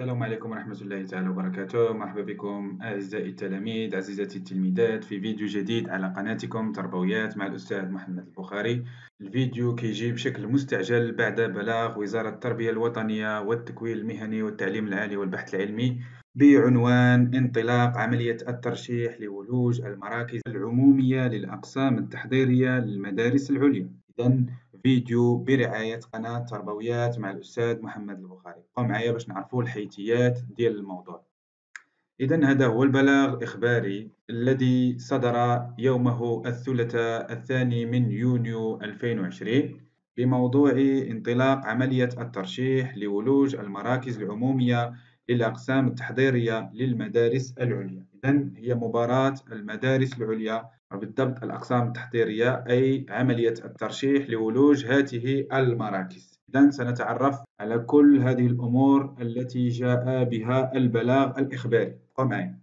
السلام عليكم ورحمة الله تعالى وبركاته. مرحبا بكم أعزائي التلاميذ عزيزاتي التلميذات في فيديو جديد على قناتكم تربويات مع الأستاذ محمد البخاري. الفيديو كيجي بشكل مستعجل بعد بلاغ وزارة التربية الوطنية والتكوين المهني والتعليم العالي والبحث العلمي بعنوان انطلاق عملية الترشيح لولوج المراكز العمومية للأقسام التحضيرية للمدارس العليا. إذن فيديو برعاية قناة تربويات مع الأستاذ محمد البخاري. قم معايا باش نعرفوا الحيثيات ديال الموضوع. إذا هذا هو البلاغ الإخباري الذي صدر يومه الثلاثاء الثاني من يونيو 2020 بموضوع انطلاق عملية الترشيح لولوج المراكز العمومية للأقسام التحضيرية للمدارس العليا. إذا هي مباراة المدارس العليا. وبالضبط الأقسام التحضيرية أي عملية الترشيح لولوج هذه المراكز. إذا سنتعرف على كل هذه الأمور التي جاء بها البلاغ الإخباري. قم معي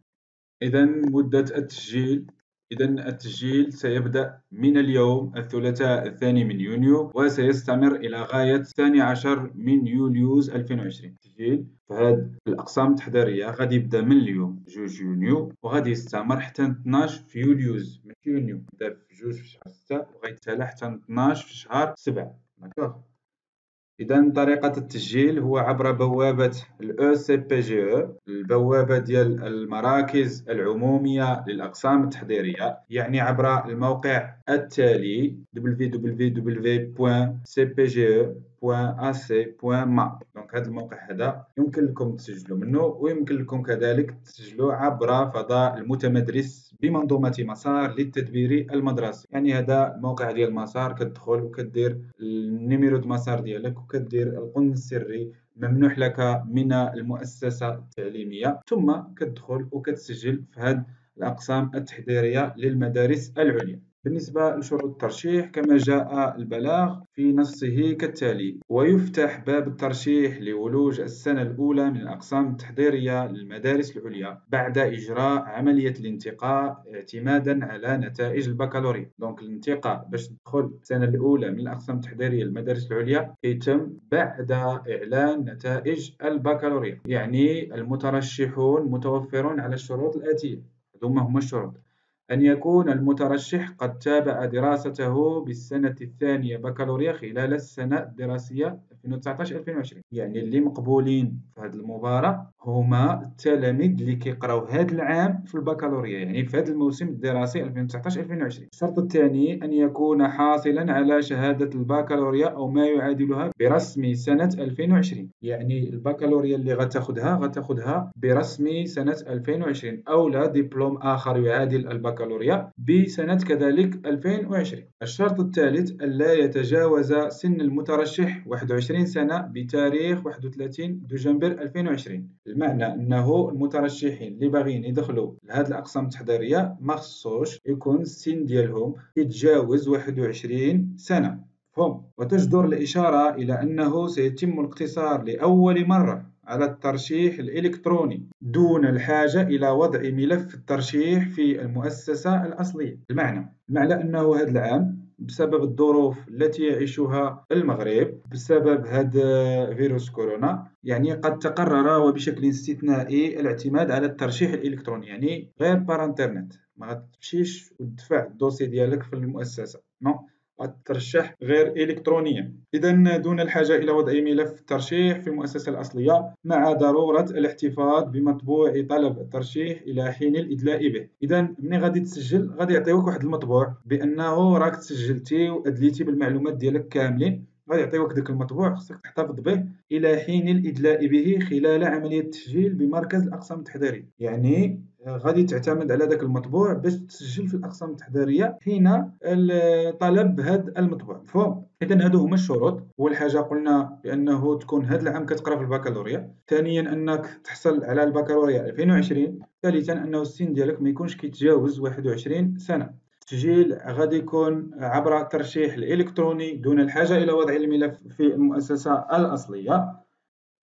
إذا مدة التسجيل. إذا التسجيل سيبدأ من اليوم الثلاثاء الثاني من يونيو وسيستمر إلى غاية الثاني عشر من يوليوز 2020 التسجيل هذه الأقسام التحضيرية غادي يبدأ من اليوم جوج يونيو وغادي يستمر حتى 12 في يوليوز ماشي يونيو. بدا في في شهر ستة وغيتسالى حتى 12 في شهر سبعة. d'accord إذا طريقة التسجيل هو عبر بوابة ال CPGE البوابة ديال المراكز العمومية للأقسام التحضيرية يعني عبر الموقع التالي www.cpge.ac.ma donc هذا الموقع هذا يمكن لكم تسجلوا منه ويمكن لكم كذلك تسجلوا عبر فضاء المتمدرس بمنظومة مسار للتدبير المدرسي. يعني هذا الموقع ديال مسار كتدخل وكدير ال numéro de مسار ديالك وكدير القن السري ممنوح لك من المؤسسة التعليمية. ثم كتدخل وكتسجل في هذه الأقسام التحضيرية للمدارس العليا. بالنسبة لشروط الترشيح كما جاء البلاغ في نصه كالتالي ويفتح باب الترشيح لولوج السنة الأولى من الأقسام التحضيرية للمدارس العليا بعد إجراء عملية الانتقاء اعتمادا على نتائج البكالوريا. دونك الانتقاء باش تدخل السنة الأولى من الأقسام التحضيرية للمدارس العليا يتم بعد إعلان نتائج البكالوريا يعني المترشحون متوفرون على الشروط الآتية. هذوما هما الشروط. أن يكون المترشح قد تابع دراسته بالسنة الثانية بكالوريا خلال السنة الدراسية 2019-2020 يعني اللي مقبولين في هذه المباراة هما التلاميذ اللي كيقراو هذا العام في البكالوريا يعني في هذا الموسم الدراسي 2019-2020 الشرط الثاني أن يكون حاصلا على شهادة البكالوريا أو ما يعادلها برسم سنة 2020 يعني البكالوريا اللي غتاخدها غتاخدها برسم سنة 2020 أو لا دبلوم آخر يعادل البكالوريا بسنة كذلك 2020 الشرط الثالث ألا يتجاوز سن المترشح 21 سنة بتاريخ 31 دجنبر 2020 المعنى أنه المترشحين اللي باغيين يدخلوا لهذه الأقسام التحضيرية ما خصوش يكون السن ديالهم يتجاوز 21 سنة. فهم. وتجدر الإشارة إلى أنه سيتم الاقتصار لأول مرة. على الترشيح الإلكتروني دون الحاجة إلى وضع ملف الترشيح في المؤسسة الأصلية. المعنى المعنى أنه هذا العام بسبب الظروف التي يعيشها المغرب بسبب هذا فيروس كورونا يعني قد تقرر وبشكل استثنائي الاعتماد على الترشيح الإلكتروني يعني غير par internet. ما تمشيش وتدفع ال dossier ديالك في المؤسسة. non الترشح غير إلكترونيا إذا دون الحاجة إلى وضع ملف الترشيح في المؤسسة الأصلية مع ضرورة الاحتفاظ بمطبوع طلب الترشيح إلى حين الإدلاء به. إذا ملي غادي تسجل غادي يعطيوك واحد المطبوع بأنه راك تسجلتي وأدليتي بالمعلومات ديالك كاملين. غادي يعطيوك ذاك المطبوع خصك تحتفظ به إلى حين الإدلاء به خلال عملية التسجيل بمركز الأقسام التحضيرية. يعني غادي تعتمد على ذاك المطبوع باش تسجل في الأقسام التحضيرية حين طلب هذا المطبوع. مفهوم؟ إذا هادو هما الشروط. أول حاجة قلنا بأنه تكون هذا العام كتقرأ في البكالوريا. ثانيا أنك تحصل على البكالوريا 2020 ثالثا أنه السن ديالك ما يكونش كيتجاوز 21 سنة. التسجيل غادي يكون عبر الترشيح الإلكتروني دون الحاجة إلى وضع الملف في المؤسسة الأصلية.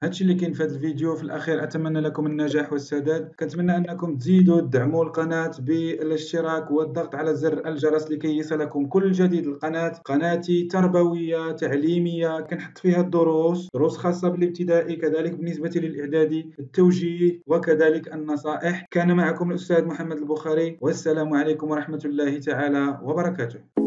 هادشي اللي كاين في هذا الفيديو في الأخير أتمنى لكم النجاح والسداد. كنتمنى أنكم تزيدوا تدعموا القناة بالاشتراك والضغط على زر الجرس لكي يصلكم كل جديد القناة. قناتي تربوية تعليمية كنحط فيها الدروس دروس خاصة بالابتدائي كذلك بالنسبة للإعدادي التوجيه وكذلك النصائح. كان معكم الأستاذ محمد البخاري والسلام عليكم ورحمة الله تعالى وبركاته.